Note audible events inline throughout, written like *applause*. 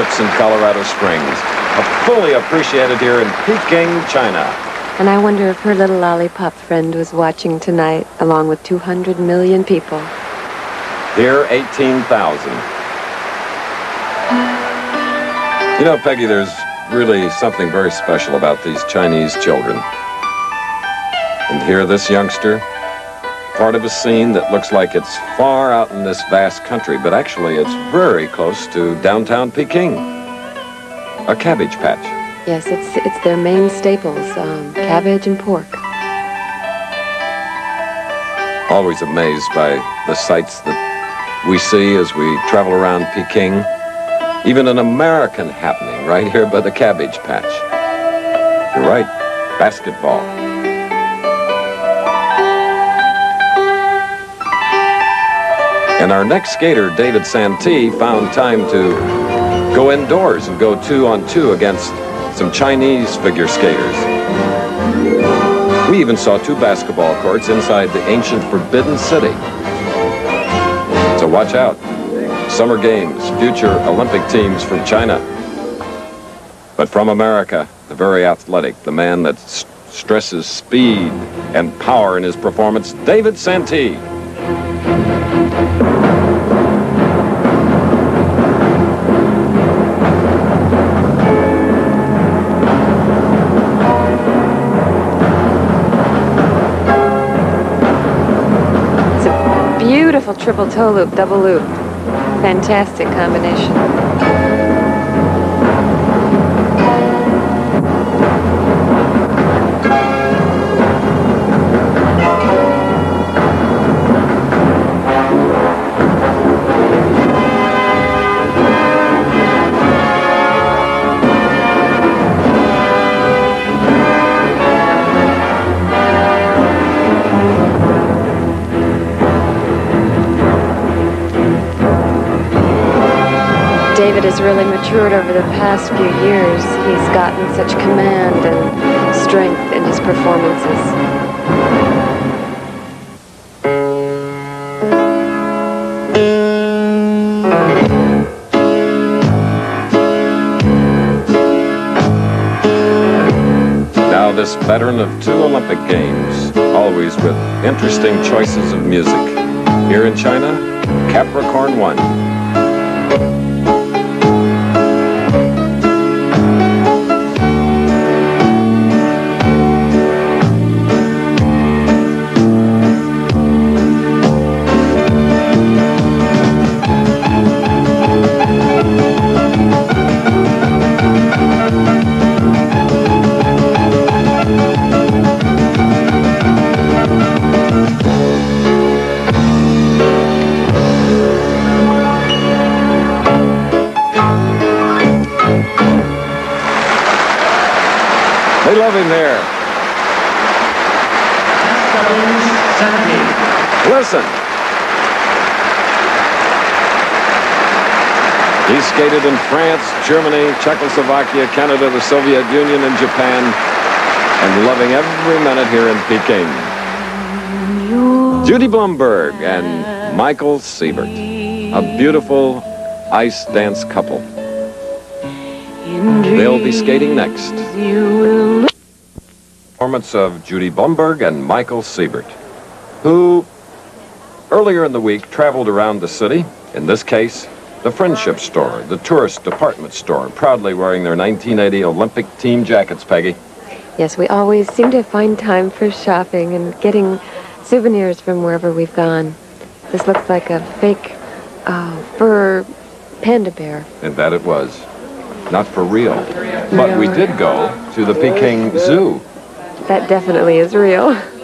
in Colorado Springs. A fully appreciated here in Peking, China. And I wonder if her little lollipop friend was watching tonight, along with 200 million people. Here, 18,000. You know, Peggy, there's really something very special about these Chinese children. And here, this youngster, part of a scene that looks like it's far out in this vast country, but actually it's very close to downtown Peking. A cabbage patch. Yes, it's, it's their main staples, um, cabbage and pork. Always amazed by the sights that we see as we travel around Peking. Even an American happening right here by the Cabbage Patch. You're right, basketball. And our next skater, David Santee, found time to go indoors and go two on two against some Chinese figure skaters. We even saw two basketball courts inside the ancient Forbidden City. So watch out. Summer Games, future Olympic teams from China. But from America, the very athletic, the man that st stresses speed and power in his performance, David Santee. Triple toe loop, double loop. Fantastic combination. David has really matured over the past few years. He's gotten such command and strength in his performances. Now this veteran of two Olympic Games, always with interesting choices of music. Here in China, Capricorn 1. Skated in France, Germany, Czechoslovakia, Canada, the Soviet Union, and Japan, and loving every minute here in Peking. Judy Blumberg and Michael Siebert, a beautiful ice dance couple. They'll be skating next. Performance of Judy Blumberg and Michael Siebert, who earlier in the week traveled around the city, in this case, the Friendship Store, the tourist department store, proudly wearing their 1980 Olympic team jackets, Peggy. Yes, we always seem to find time for shopping and getting souvenirs from wherever we've gone. This looks like a fake uh, fur panda bear. And that it was. Not for real. But we did go to the Peking Zoo. That definitely is real. *laughs*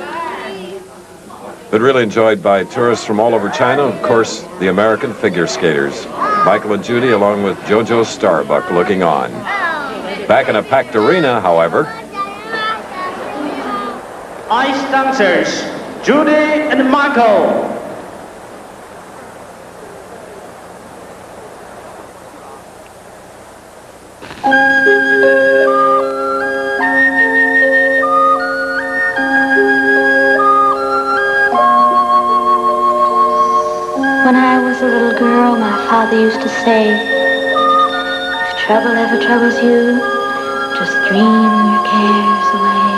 But really enjoyed by tourists from all over China. Of course, the American figure skaters. Michael and Judy, along with JoJo Starbuck, looking on. Back in a packed arena, however, Ice dancers, Judy and Michael. Father used to say, if trouble ever troubles you, just dream your cares away.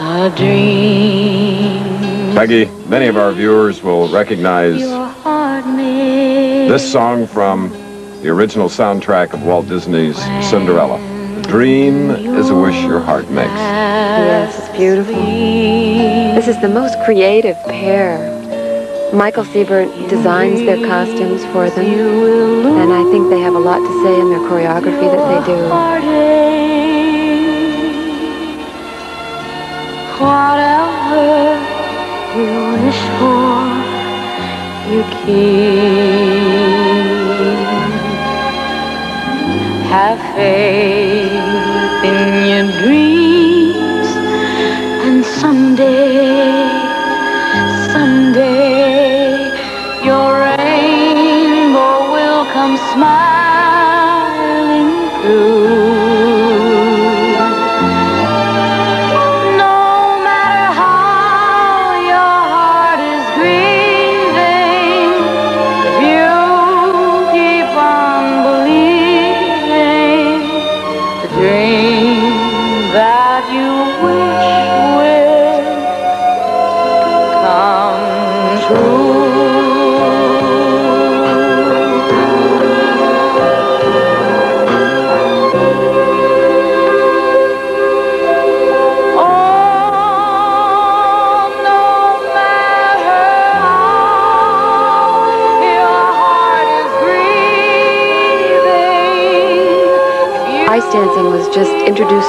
A dream. Peggy, many of our viewers will recognize Your heart made. this song from the original soundtrack of Walt Disney's Cinderella. A dream is a wish your heart makes. Yes, it's beautiful. This is the most creative pair. Michael Siebert designs their costumes for them, and I think they have a lot to say in their choreography that they do. Whatever you wish for, you keep. Have faith in your dreams, and someday, will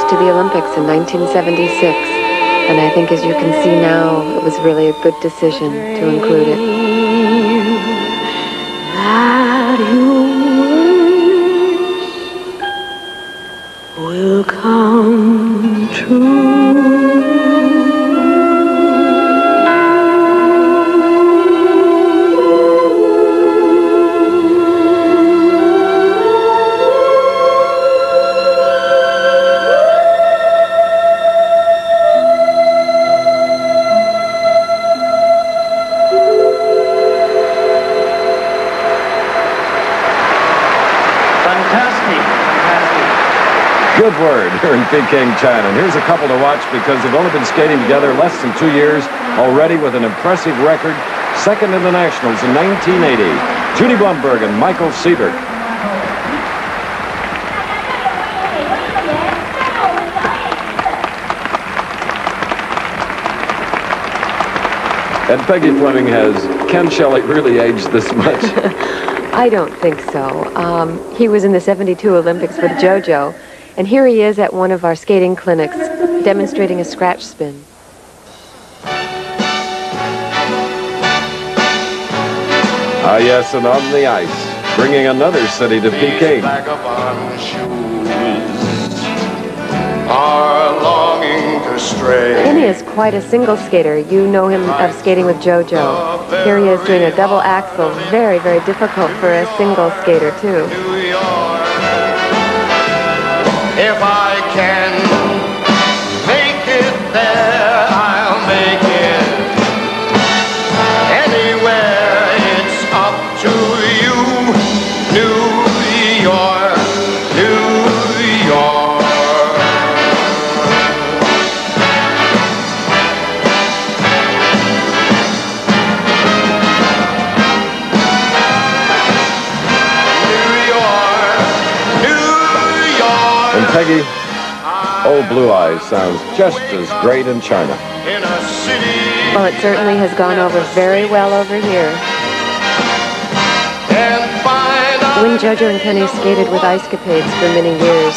to the Olympics in 1976, and I think as you can see now, it was really a good decision to include it. Peking, China. And here's a couple to watch because they've only been skating together less than two years already with an impressive record. Second in the Nationals in 1980. Judy Blumberg and Michael Siebert. And Peggy Fleming has Ken Shelley really aged this much? *laughs* I don't think so. Um, he was in the 72 Olympics with JoJo, and here he is at one of our skating clinics demonstrating a scratch spin. Ah, yes, and on the ice, bringing another city to Peking. vagabond shoes are longing to stray. Kenny is quite a single skater. You know him of skating with JoJo. Here he is doing a double axel. Very, very difficult for a single skater, too. New just as great in China. in a city Well, it certainly has gone over very well over here. and find out When JoJo and Kenny skated with Ice Capades for many years,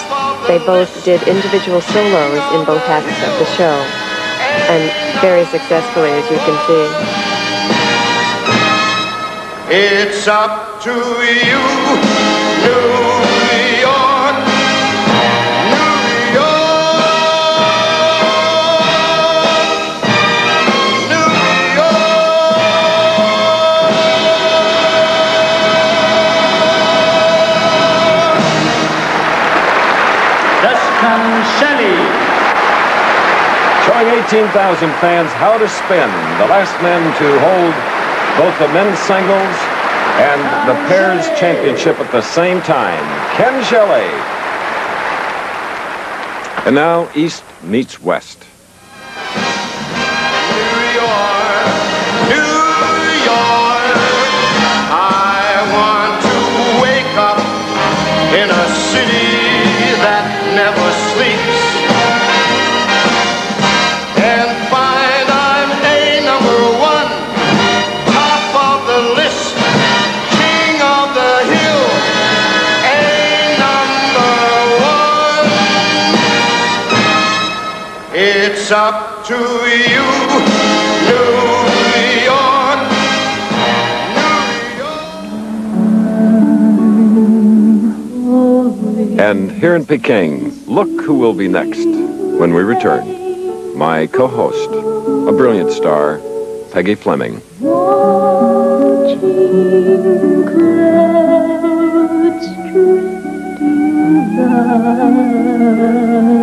they both did individual solos in both halves of the show, and very successfully, as you can see. it's up to you, New Fifteen thousand fans how to spin the last men to hold both the men's singles and the pairs championship at the same time. Ken Shelley. And now East meets West. It's up to you, New York. New York. And here in Peking, look who will be next when we return. My co-host, a brilliant star, Peggy Fleming. Watching clouds drifting by.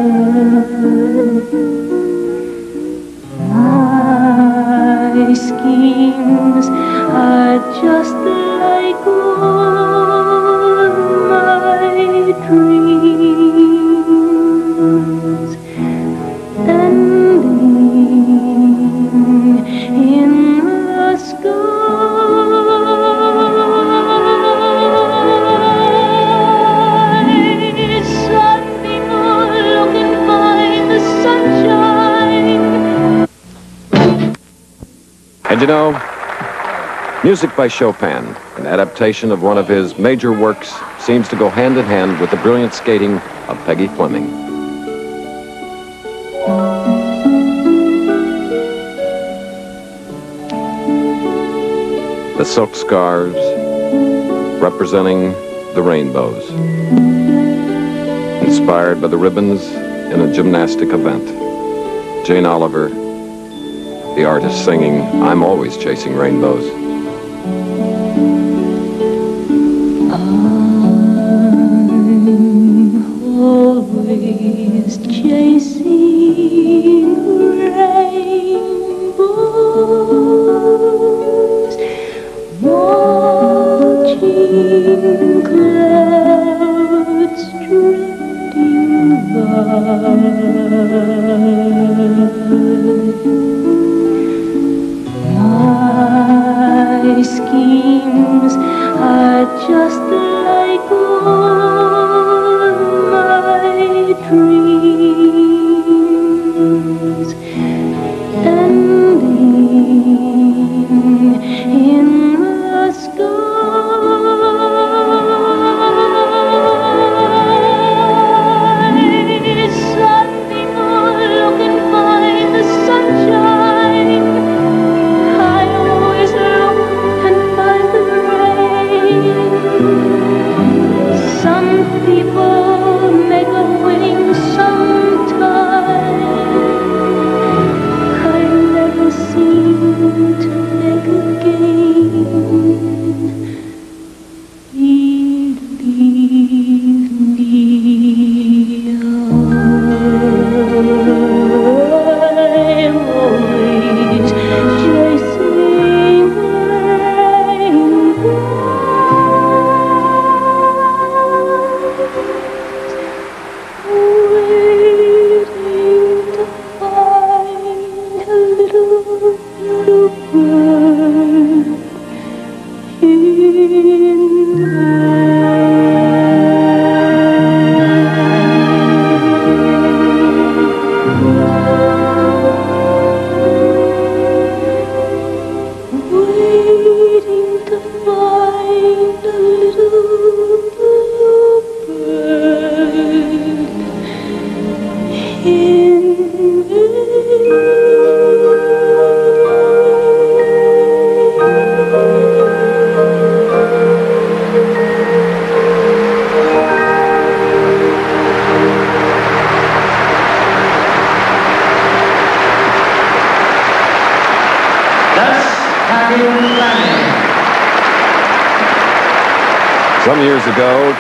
Schemes are just like you know, music by Chopin, an adaptation of one of his major works, seems to go hand in hand with the brilliant skating of Peggy Fleming. The silk scarves representing the rainbows, inspired by the ribbons in a gymnastic event. Jane Olivor, the artist singing, I'm always chasing rainbows.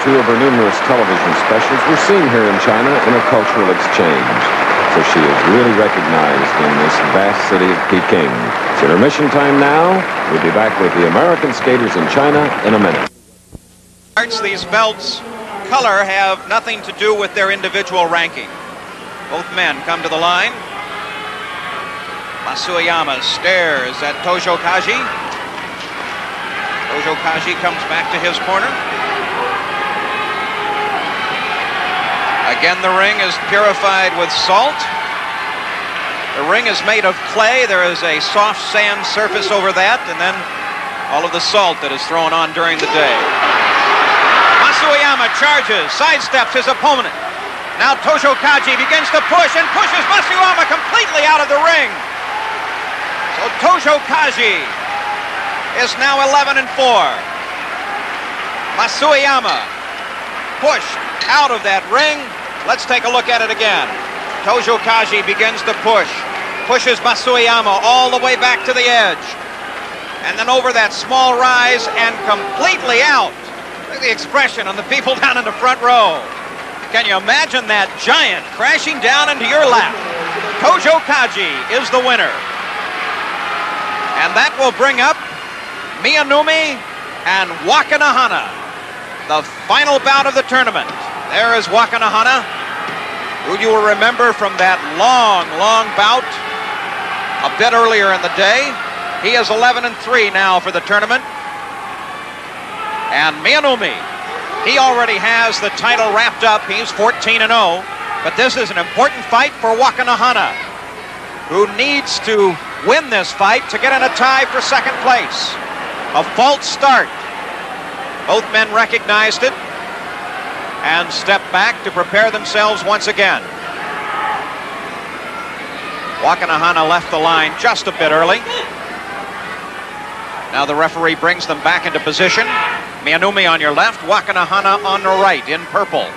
Two of her numerous television specials were seen here in China in a cultural exchange. So she is really recognized in this vast city of Peking. It's intermission time now. We'll be back with the American skaters in China in a minute. These belts color have nothing to do with their individual ranking. Both men come to the line. Masuyama stares at Tojo Kaji. Tojo Kaji comes back to his corner. Again, the ring is purified with salt. The ring is made of clay. There is a soft sand surface over that, and then all of the salt that is thrown on during the day. Masuyama charges, sidesteps his opponent. Now Tojo Kaji begins to push and pushes Masuyama completely out of the ring. So Tojo Kaji is now 11 and 4. Masuyama pushed out of that ring. Let's take a look at it again. Tojo Kaji begins to push, pushes Masuyama all the way back to the edge. And then over that small rise and completely out. Look at the expression on the people *laughs* down in the front row. Can you imagine that giant crashing down into your lap? Tojo Kaji is the winner. And that will bring up Mienoumi and Wakanohana, the final bout of the tournament. There is Wakanohana, who you will remember from that long, long bout a bit earlier in the day. He is 11 and 3 now for the tournament. And Mienoumi, he already has the title wrapped up. He's 14 and 0. But this is an important fight for Wakanohana, who needs to win this fight to get in a tie for second place. A false start. Both men recognized it and step back to prepare themselves once again. Wakanohana left the line just a bit early. Now the referee brings them back into position. Mienoumi on your left, Wakanohana on the right in purple.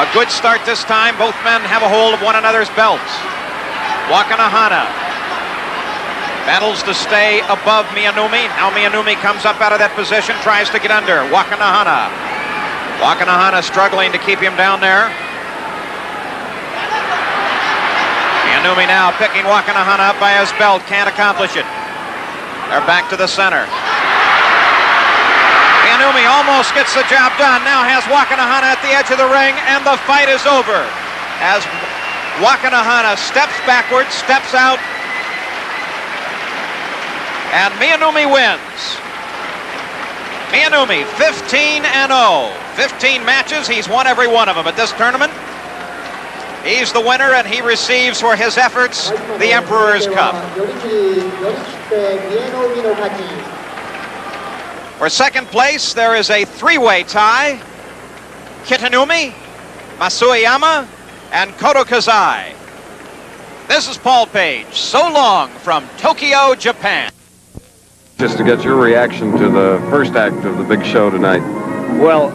A good start this time. Both men have a hold of one another's belts. Wakanohana battles to stay above Mienoumi. Now Mienoumi comes up out of that position, tries to get under. Wakanohana. Wakanohana struggling to keep him down there. Mienoumi now picking Wakanohana up by his belt. Can't accomplish it. They're back to the center. Mienoumi almost gets the job done. Now has Wakanohana at the edge of the ring, and the fight is over. As Wakanohana steps backwards, steps out, and Mienoumi wins. Mienoumi, 15 and 0. 15 matches, he's won every one of them at this tournament. He's the winner, and he receives for his efforts the Emperor's Cup. For second place, there is a three-way tie. Kitanoumi, Masuyama, and Kotokaze. This is Paul Page. So long from Tokyo, Japan. Just to get your reaction to the first act of the big show tonight. Well,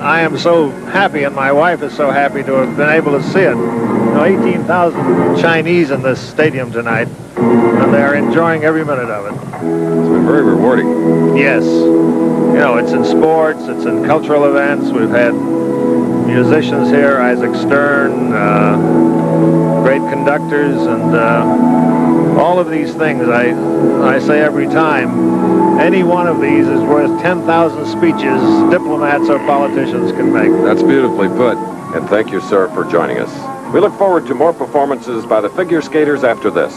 I am so happy, and my wife is so happy to have been able to see it. You know, 18,000 Chinese in this stadium tonight, and they are enjoying every minute of it. It's been very rewarding. Yes. You know, it's in sports, it's in cultural events. We've had musicians here, Isaac Stern, uh, great conductors, and uh, all of these things. I, I say every time, any one of these is worth 10,000 speeches diplomats or politicians can make. That's beautifully put. And thank you, sir, for joining us. We look forward to more performances by the figure skaters after this.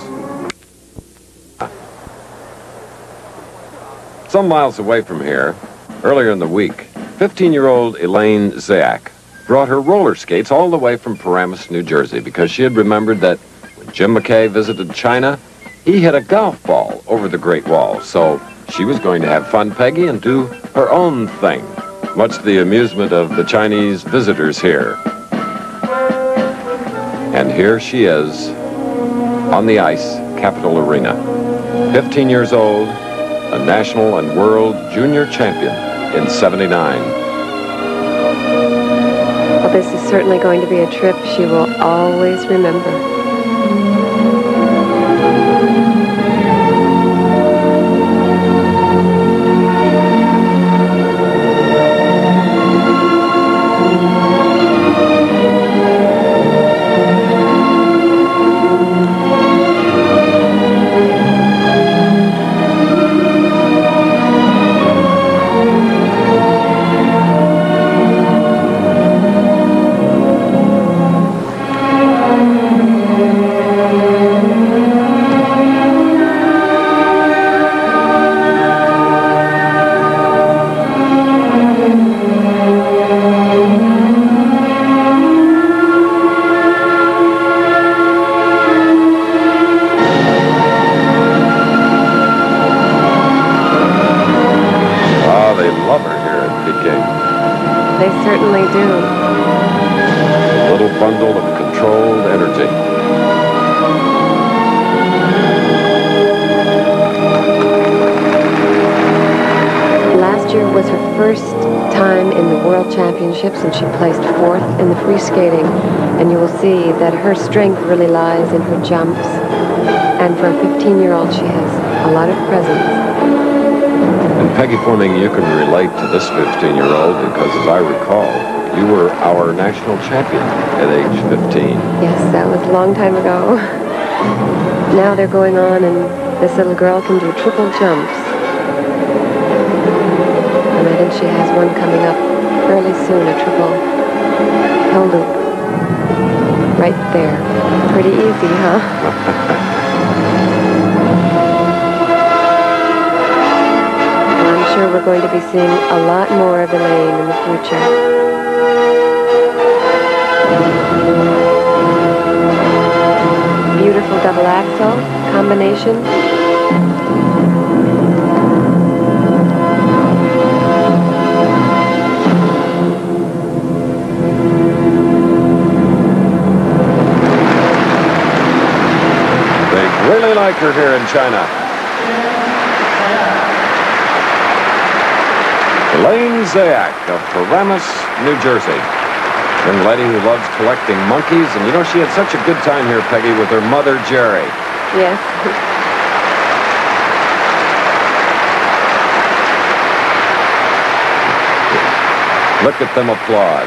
Some miles away from here, earlier in the week, 15-year-old Elaine Zayak brought her roller skates all the way from Paramus, New Jersey, because she had remembered that Jim McKay visited China, he hit a golf ball over the Great Wall. So she was going to have fun, Peggy, and do her own thing, much to the amusement of the Chinese visitors here. And here she is on the ice, Capitol Arena. 15 years old, a national and world junior champion in 79. Well, this is certainly going to be a trip she will always remember. In her jumps. And for a 15-year-old, she has a lot of presence. And Peggy Fleming, you can relate to this 15-year-old because, as I recall, you were our national champion at age 15. Yes, that was a long time ago. Now they're going on and this little girl can do triple jumps. And I think she has one coming up fairly soon, a triple hell loop. Right there. Pretty easy, huh? I'm sure we're going to be seeing a lot more of Elaine in the future. Beautiful double axel combination. Like her here in China. Elaine Zayak of Paramus, New Jersey. Young lady who loves collecting monkeys, and you know she had such a good time here, Peggy, with her mother, Jerry. Yes. Look at them applaud.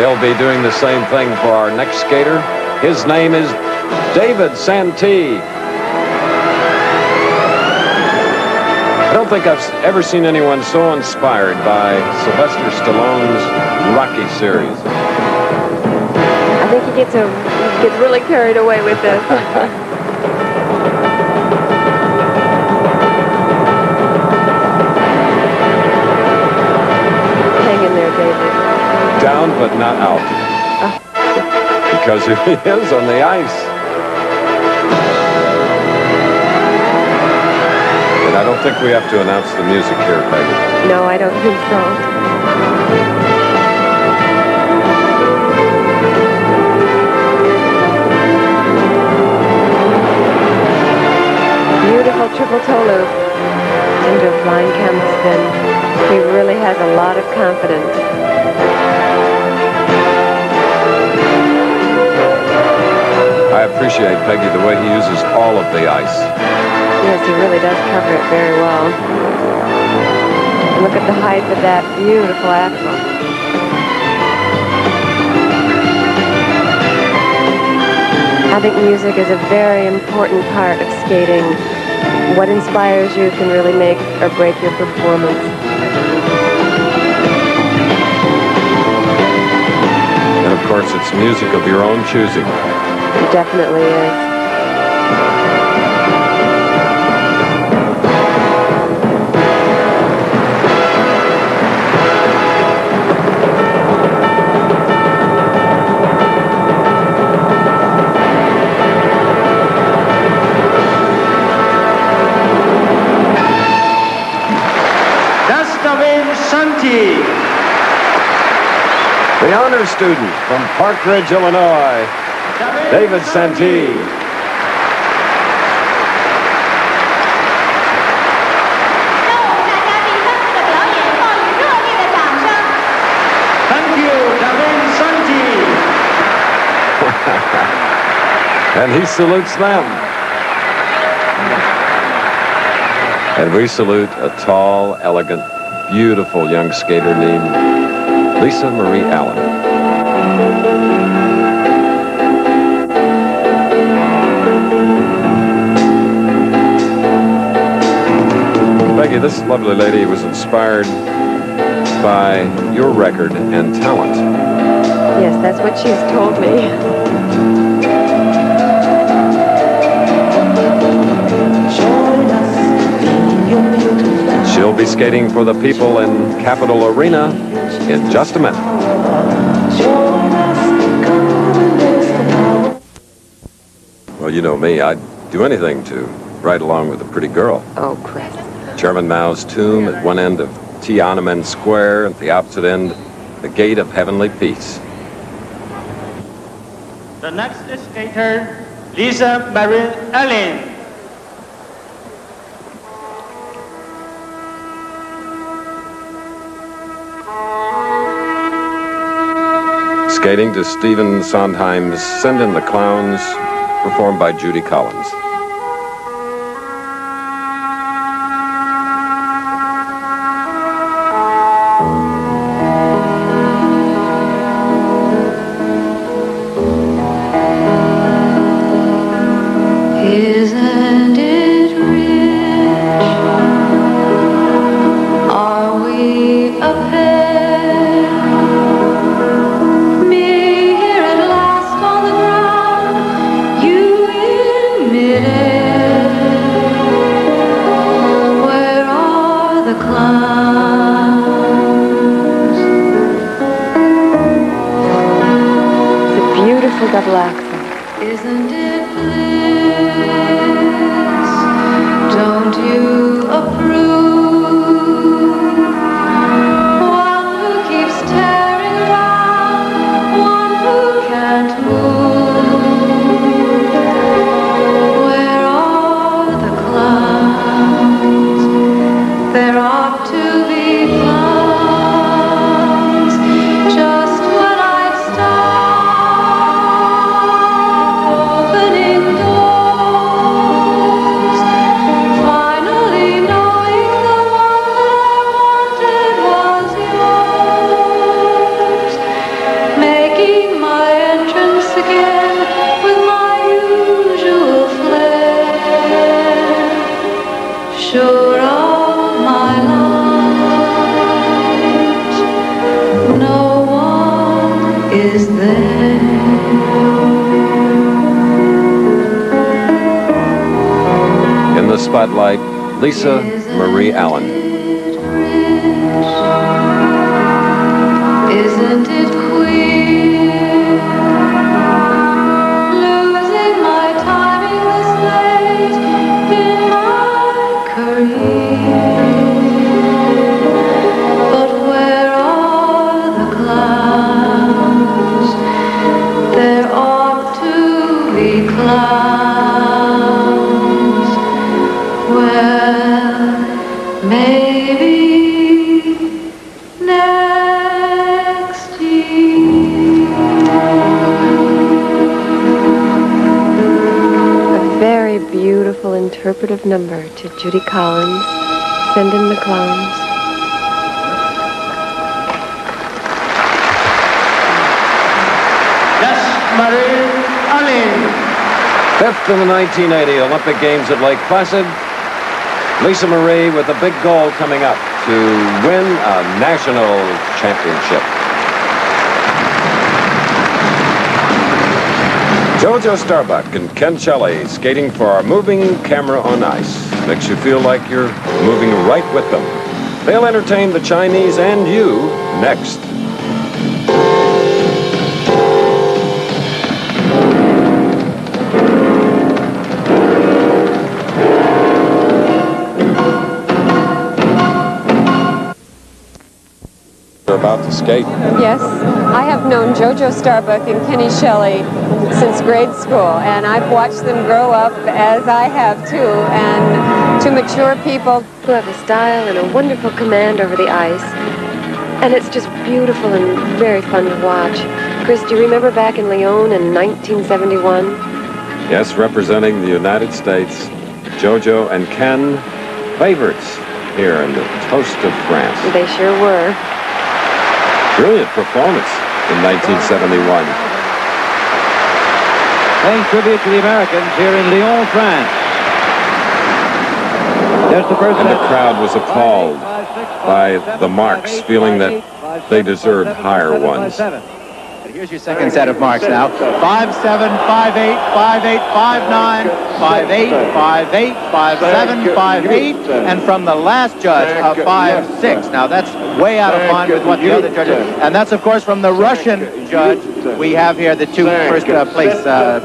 They'll be doing the same thing for our next skater. His name is David Santee. Don't think I've ever seen anyone so inspired by Sylvester Stallone's Rocky series. I think he gets a he gets really carried away with this. *laughs* Hang in there, David. Down but not out. Ah. Because here he *laughs* is on the ice. I don't think we have to announce the music here, Peggy. No, I don't think so. Beautiful triple toe loop into a flying camel spin. He really has a lot of confidence. I appreciate, Peggy, the way he uses all of the ice. Yes, he really does cover it very well. Look at the height of that beautiful axel. I think music is a very important part of skating. What inspires you can really make or break your performance. And of course, it's music of your own choosing. It definitely is. The honor student from Park Ridge, Illinois, David Santee. Thank you, David Santee. *laughs* and he salutes them. And we salute a tall, elegant beautiful young skater named Lisa Marie Allen. Peggy, this lovely lady was inspired by your record and talent. Yes, that's what she's told me. She'll be skating for the people in Capitol Arena in just a minute. Well, you know me, I'd do anything to ride along with a pretty girl. Oh, Chris. Chairman Mao's tomb at one end of Tiananmen Square, at the opposite end, the gate of heavenly peace. The next skater, Lisa Marie Allen. Skating to Stephen Sondheim's Send in the Clowns, performed by Judy Collins. Lisa interpretive number to Judy Collins. Send in the clowns. Yes, Marie Allen. Fifth in the 1980 Olympic Games at Lake Placid. Lisa Marie with a big goal coming up to win a national championship. Jojo Starbuck and Ken Shelley skating for our moving camera on ice. Makes you feel like you're moving right with them. They'll entertain the Chinese and you next. They're about to skate. Yes, I have known Jojo Starbuck and Kenny Shelley since grade school, and I've watched them grow up as I have too, and to mature people. Who have a style and a wonderful command over the ice. And it's just beautiful and very fun to watch. Chris, do you remember back in Lyon in 1971? Yes, representing the United States, Jojo and Ken, favorites here in the toast of France. They sure were. Brilliant performance in 1971. Paying tribute to the Americans here in Lyon, France. There's the first And the crowd was appalled by the marks, feeling that they deserved higher ones. Here's your second set of marks now. 5 7, 5 8, 5 8, 5 9, 5 8, 5 8, 5 7, 5 8, and from the last judge, a 5 6. Now that's way out of line with what the other judges. And that's, of course, from the Russian judge. We have here the two first uh, place uh,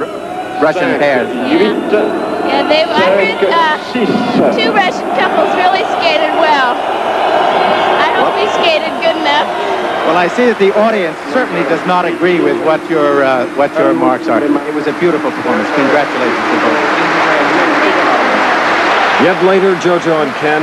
Russian pairs. Yeah, they, I heard uh, two Russian couples really skated well. I skated good enough. Well, I see that the audience certainly does not agree with what your uh, what your marks are. It was a beautiful performance. Congratulations to both. Yet later, JoJo and Ken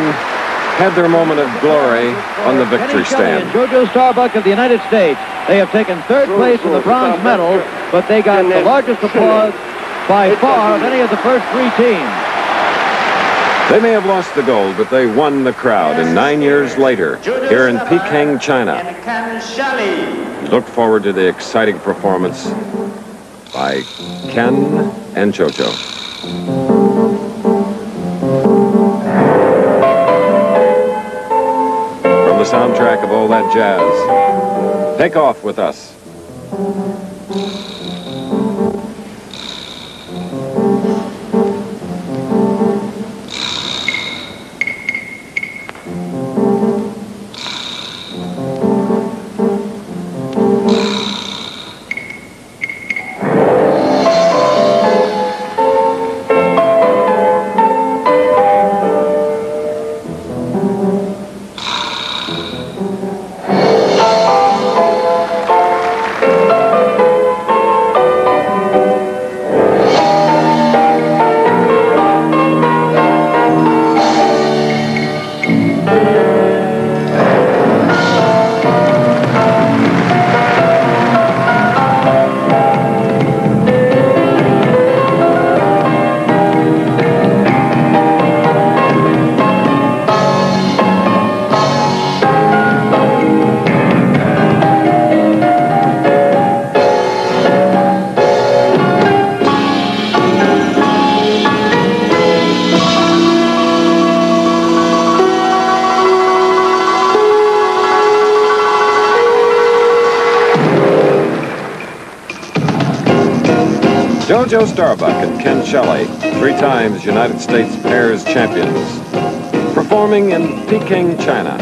had their moment of glory on the victory stand. JoJo Starbuck of the United States. They have taken third place in the bronze medal, but they got the largest applause by far of any of the first three teams. They may have lost the gold, but they won the crowd. And nine years later, here in Peking, China, look forward to the exciting performance by Ken and JoJo. From the soundtrack of all that jazz, take off with us. JoJo Starbuck and Ken Shelley, three times United States pairs champions, performing in Peking, China.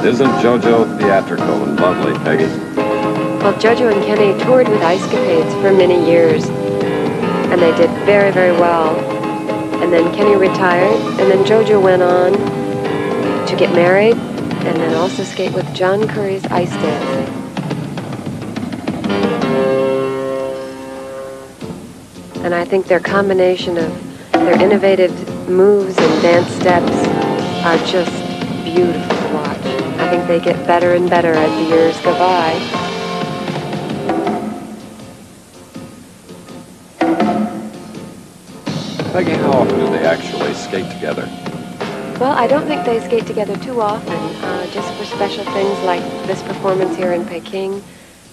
It isn't JoJo theatrical and lovely, Peggy. Well, JoJo and Kenny toured with Ice Capades for many years, and they did very, very well. And then Kenny retired, and then JoJo went on to get married, and then also skate with John Curry's Ice Dancing. And I think their combination of their innovative moves and dance steps are just beautiful to watch. I think they get better and better as the years go by. Peggy, how often do they actually skate together? Well, I don't think they skate together too often, uh, just for special things like this performance here in Peking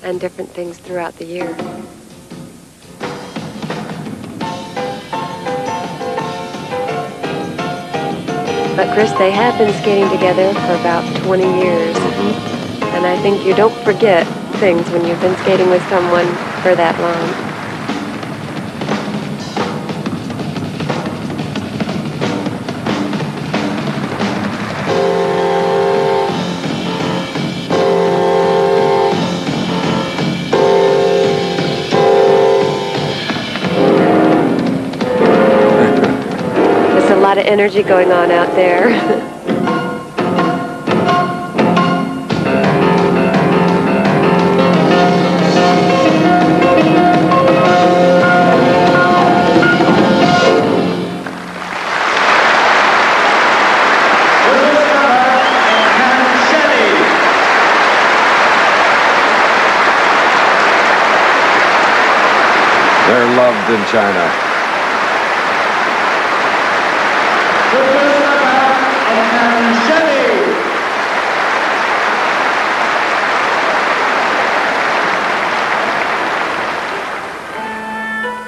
and different things throughout the year. But Chris, they have been skating together for about 20 years. Mm-hmm. And I think you don't forget things when you've been skating with someone for that long. Energy going on out there. *laughs* They're loved in China.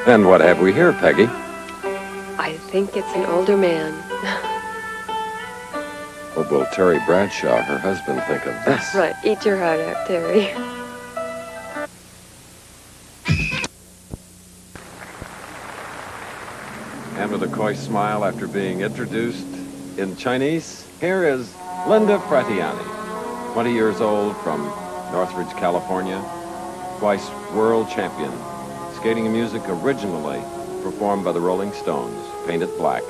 And what have we here, Peggy? I think it's an older man. What will Terry Bradshaw, her husband, think of this? *laughs* right, eat your heart out, Terry. And with a coy smile after being introduced in Chinese, here is Linda Fratianne, 20 years old from Northridge, California, twice world champion, skating music originally performed by the Rolling Stones, Paint It Black.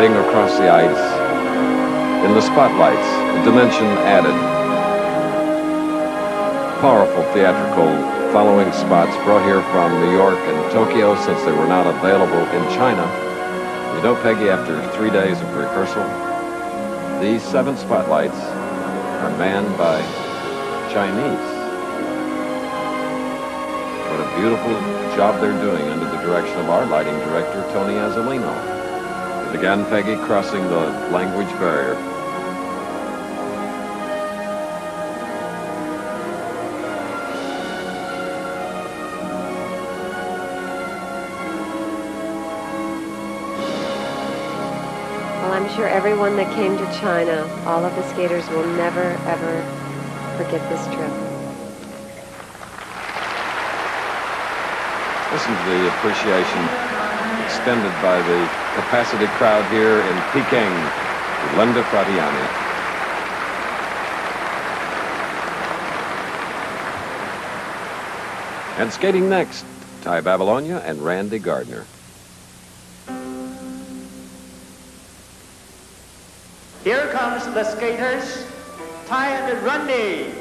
Across the ice, in the spotlights, a dimension added. Powerful theatrical following spots brought here from New York and Tokyo since they were not available in China. You know, Peggy, after three days of rehearsal, these seven spotlights are manned by Chinese. What a beautiful job they're doing under the direction of our lighting director, Tony Azzolino. Again, Peggy crossing the language barrier. Well, I'm sure everyone that came to China, all of the skaters will never, ever forget this trip. Listen to the appreciation extended by the capacity crowd here in Peking. Linda Fratianne. And skating next, Tai Babilonia and Randy Gardner. Here comes the skaters, Tai and Randy.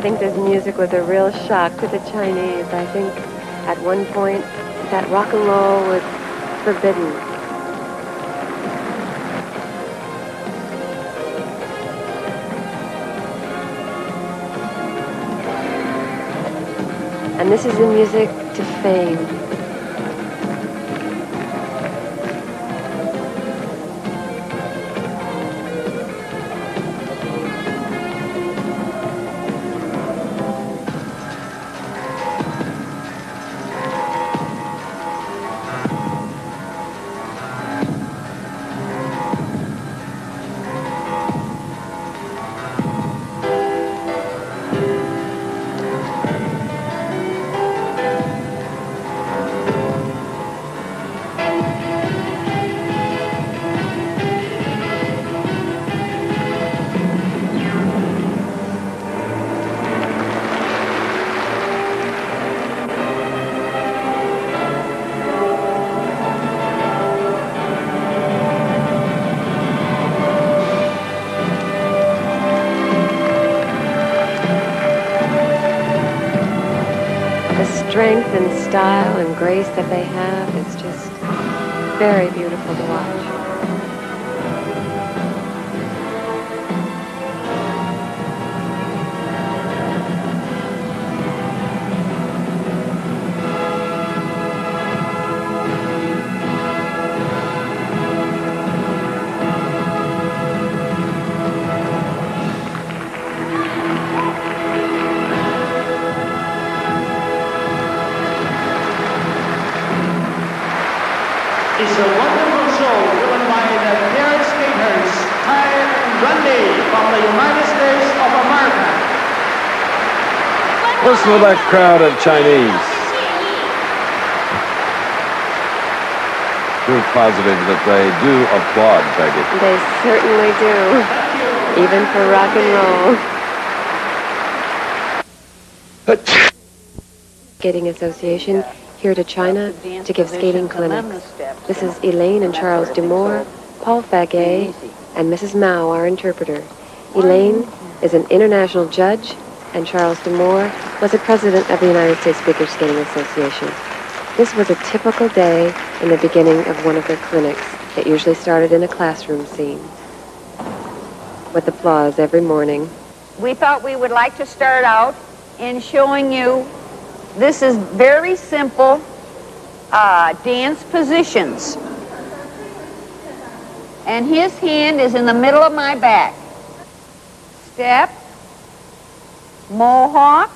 I think this music was a real shock to the Chinese. I think at one point that rock and roll was forbidden. And this is the music to fame. Strength and style and grace that they have is just very beautiful to watch. From the United States of America. Listen to that crowd of Chinese. Proof positive that they do applaud Peggy. They certainly do, even for rock and roll. Skating Association here to China to give skating clinics. This is Elaine and Charles DeMore, Paul Faguet, and Mrs. Mao, our interpreter. Elaine is an international judge, and Charles DeMore was the president of the United States Figure Skating Association. This was a typical day in the beginning of one of their clinics that usually started in a classroom scene with applause every morning. We thought we would like to start out in showing you This is very simple uh, dance positions. And his hand is in the middle of my back. Step, mohawk,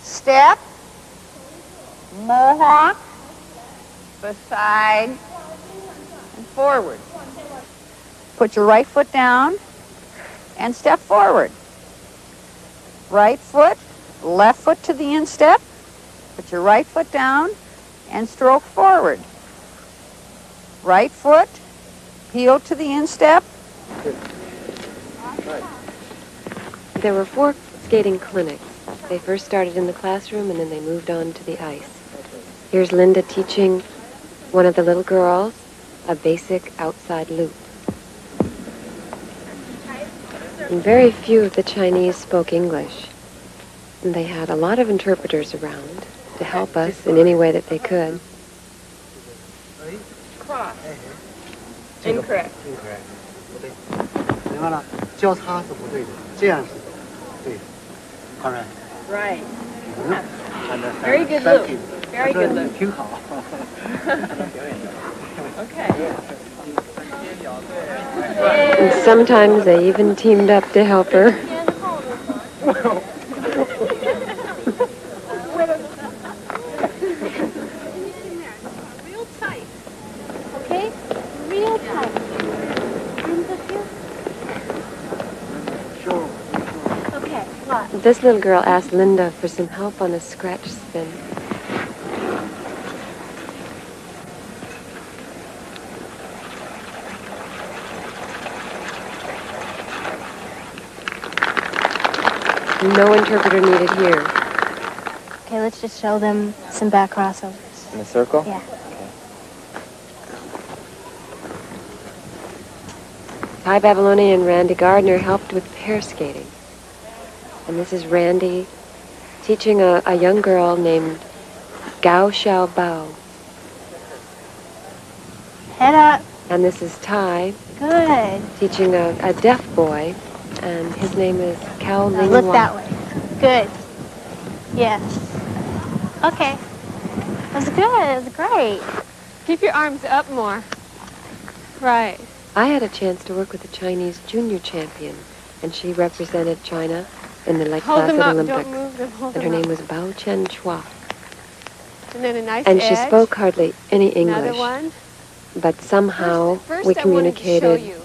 step, mohawk, beside, and forward. Put your right foot down and step forward. Right foot, left foot to the instep. Put your right foot down and stroke forward. Right foot, heel to the instep. There were four skating clinics. They first started in the classroom and then they moved on to the ice. Here's Linda teaching one of the little girls a basic outside loop. And very few of the Chinese spoke English. And they had a lot of interpreters around to help us in any way that they could. Cross. Incorrect. 明白了，交叉是不对的，这样是对的。Correct. Right. Understand. Very good Thank loop. you. Very good loop. 挺好。 Okay. And sometimes they even teamed up to help her. *laughs* This little girl asked Linda for some help on a scratch spin. No interpreter needed here. Okay, let's just show them some back crossovers. In a circle? Yeah. Tai Babylonian and Randy Gardner helped with pair skating. And this is Randy teaching a, a young girl named Gao Xiao Bao. Head up. And this is Tai Good. teaching a, a deaf boy, and his name is Cao Now Ling look Wang. that way. Good. Yes. Okay. That was good. That was great. Keep your arms up more. Right. I had a chance to work with a Chinese junior champion, and she represented China in the Hold them Placid up. Olympics. Don't move them. Hold And her name was Bao Chen Chua. And then a nice And she spoke hardly any English, but somehow First, we to show communicated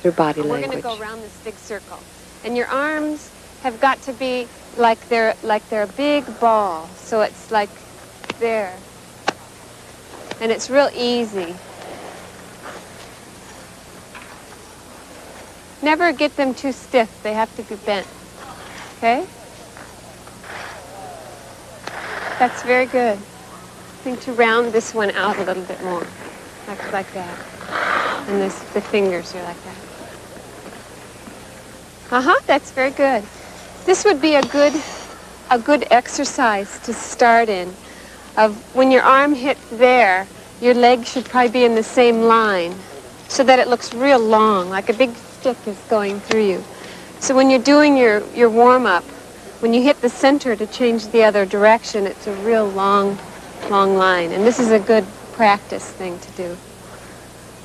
through body We're going to language. go around this big circle. And your arms have got to be like they're like they're a big ball. So it's like there. And it's real easy. Never get them too stiff. They have to be bent. Okay? That's very good. I think to round this one out a little bit more. Like, like that. And this, the fingers are like that. Uh-huh, that's very good. This would be a good, a good exercise to start in. Of when your arm hits there, your leg should probably be in the same line so that it looks real long, like a big stick is going through you. So when you're doing your, your warm-up, when you hit the center to change the other direction, it's a real long, long line. And this is a good practice thing to do.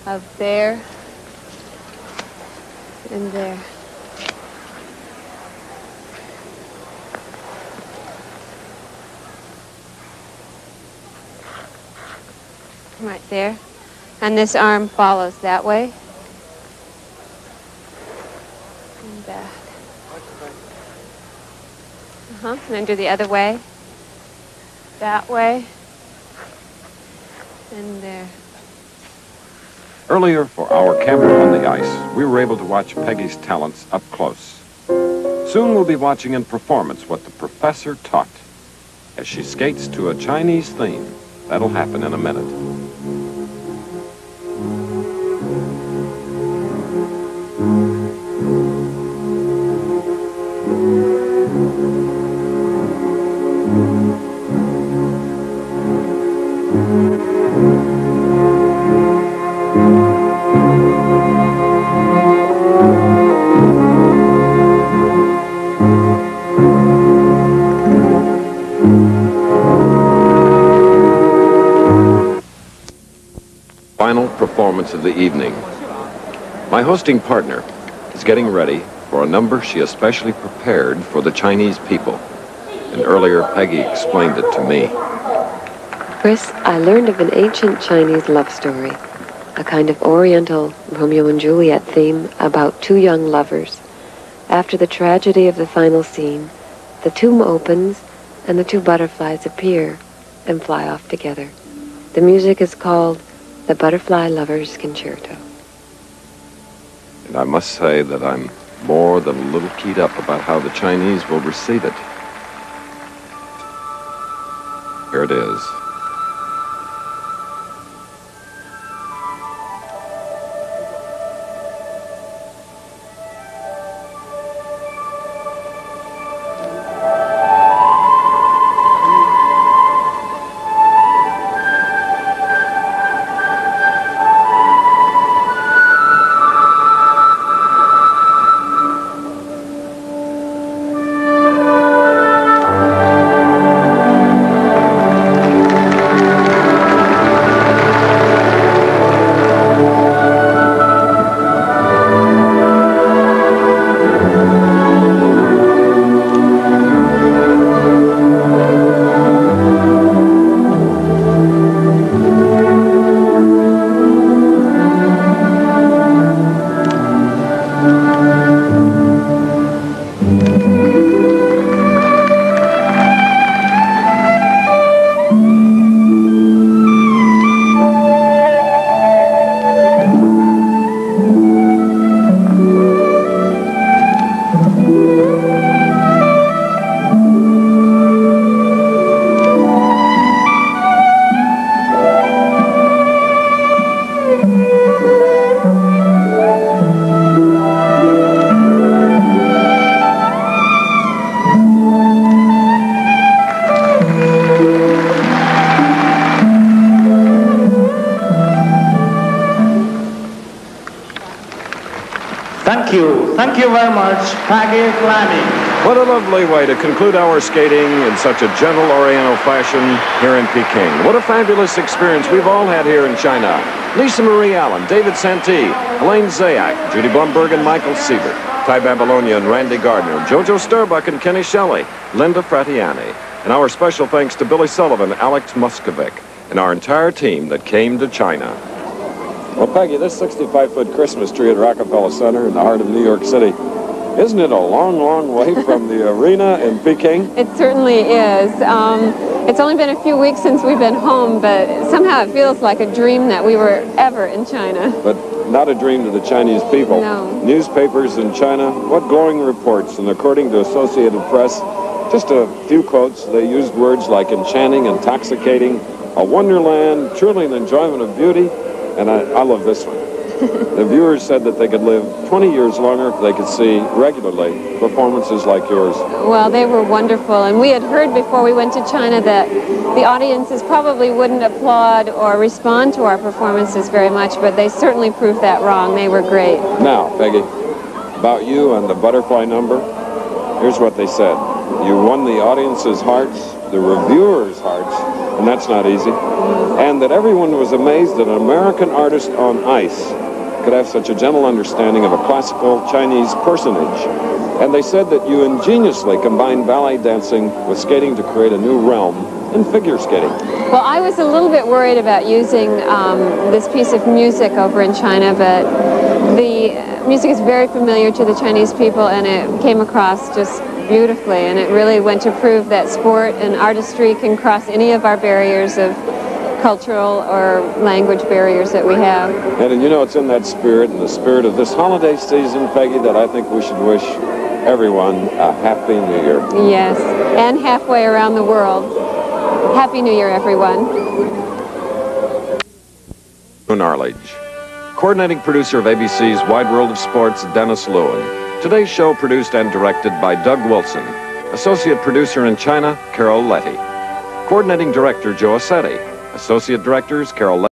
Of there and there. Right there. And this arm follows that way. And back. Uh-huh. And then do the other way. That way. And there. Earlier, for our camera on the ice, we were able to watch Peggy's talents up close. Soon we'll be watching in performance what the professor taught as she skates to a Chinese theme. That'll happen in a minute. Moments of the evening. My hosting partner is getting ready for a number she especially prepared for the Chinese people. And earlier, Peggy explained it to me. Chris, I learned of an ancient Chinese love story, a kind of oriental Romeo and Juliet theme about two young lovers. After the tragedy of the final scene, the tomb opens and the two butterflies appear and fly off together. The music is called the Butterfly Lovers Concerto. And I must say that I'm more than a little keyed up about how the Chinese will receive it. Here it is. What a lovely way to conclude our skating in such a gentle Oriental fashion here in Peking. What a fabulous experience we've all had here in China. Lisa Marie Allen, David Santee, Elaine Zayak, Judy Blumberg and Michael Siebert, Tai Babilonia and Randy Gardner, Jojo Starbuck and Kenny Shelley, Linda Fratianne. And our special thanks to Billy Sullivan, Alex Muskovic, and our entire team that came to China. Well, Peggy, this 65-foot Christmas tree at Rockefeller Center in the heart of New York City, isn't it a long, long way from the *laughs* arena in Peking? It certainly is. Um, it's only been a few weeks since we've been home, but somehow it feels like a dream that we were ever in China. But not a dream to the Chinese people. No. Newspapers in China, what glowing reports. And according to Associated Press, just a few quotes, they used words like enchanting, intoxicating, a wonderland, truly an enjoyment of beauty. And I, I love this one. The viewers said that they could live 20 years longer if they could see regularly performances like yours. Well, they were wonderful, and we had heard before we went to China that the audiences probably wouldn't applaud or respond to our performances very much, but they certainly proved that wrong. They were great. Now, Peggy, about you and the butterfly number, here's what they said. You won the audience's hearts, the reviewers' hearts, and that's not easy, and that everyone was amazed that an American artist on ice could have such a gentle understanding of a classical Chinese personage. And they said that you ingeniously combined ballet dancing with skating to create a new realm in figure skating. Well, I was a little bit worried about using um, this piece of music over in China, but the music is very familiar to the Chinese people, and it came across just beautifully, and it really went to prove that sport and artistry can cross any of our barriers of cultural or language barriers that we have. And you know, it's in that spirit, and the spirit of this holiday season, Peggy, that I think we should wish everyone a Happy New Year. Yes, and halfway around the world. Happy New Year, everyone. Arledge. Coordinating producer of ABC's Wide World of Sports, Dennis Lewin. Today's show produced and directed by Doug Wilson. Associate producer in China, Carol Letty. Coordinating director, Joe Aceti. Associate directors, Carol.